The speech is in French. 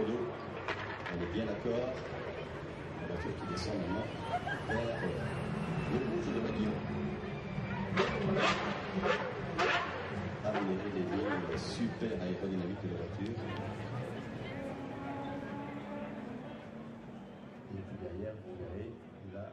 On est bien d'accord. La voiture qui descend maintenant vers euh, le rouge de Maguillon. Ah, vous Améliorer les lignes super aérodynamiques de la voiture. Et puis derrière, vous verrez la